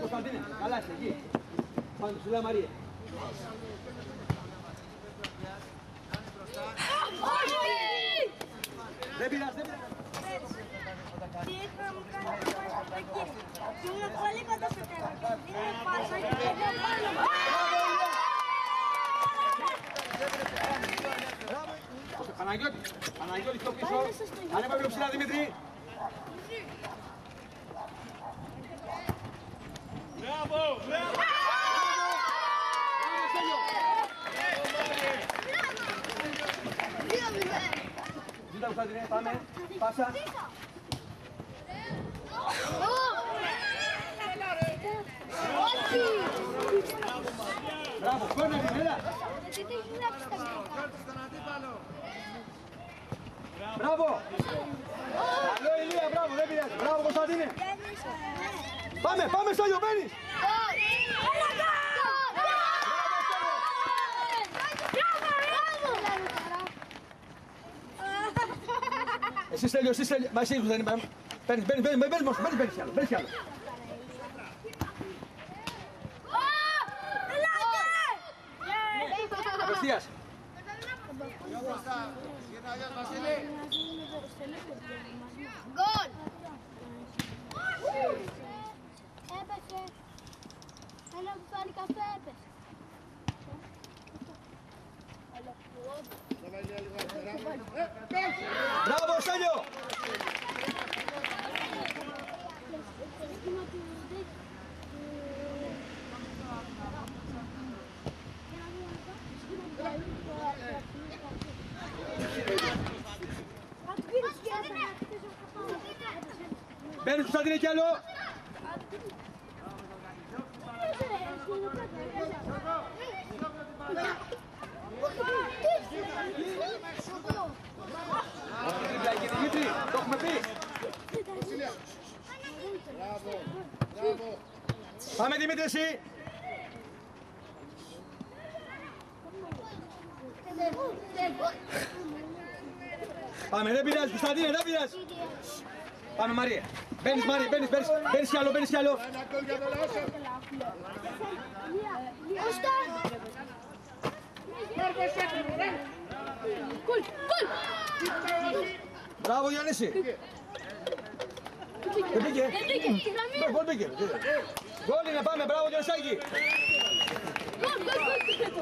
Κωνσταντίνε, καλά είσαι εκεί. Πάνω, ψηλά Μαρία. Δεν πειράζει, δεν πειράζει. Τι είχαμε κάνει εκεί. Ήμουν πολύ κοντά στο τέλος. Δίνουμε πάσα και δεν Παναγιώτη, Παναγιώτη πιο πίσω. Ανέβα πιο ψηλά Δημήτρη. Μπράβο, μπράβο. Πάμε, Στέλιο. Ζήτα Κωνσταντίνε, πάμε. Πάσα. Μπράβο, κόρνερ, έλα. Κάρτε στον αντίπαλο. Μπράβο. Καλό Ηλία, μπράβο, δεν πειράζει. Μπράβο Κωνσταντίνε. Πάμε, πάμε Στέλιο, μπαίνεις. Εσύ Στέλιο, εσύ Στέλιο. Μα εσύ δεν είμαι. Παίρνεις, παίρνεις, παίρνεις, παίρνεις, μόνο σου, παίρνεις, παίρνεις κι άλλο, παίρνεις κι άλλο. Απευθείας. Πιο μπροστά. Γυρνά αλλιώς, Βασίλη. Γκολ! Έπεσε. Ένα μπουφάλι καφέ έπεσε. Θα βάλει λίγο αριστερά. Ε, γκολ. Μπράβο Στέλιο. Μπαίνεις Κωνσταντίνε κι άλλο; Όχι τριπλάκι Δημήτρη, το έχουμε πει. Μπράβο, μπράβο. Πάμε Δημήτρη εσύ. Πάμε, δεν πειράζει Κωνσταντίνε, δεν πειράζει. Πάμε Μαρία. Μπαίνεις Μαρία, μπαίνεις, μπαίνεις, μπαίνεις κι άλλο, μπαίνεις κι άλλο. Ένα γκολ για τον Λάσο. Μπράβο Γιάννηση. Δεν πήγε. Γκολ πήγε. Γκολ είναι, πάμε, μπράβο Γιάννησάκη. Γκολ, γκολ, γκολ.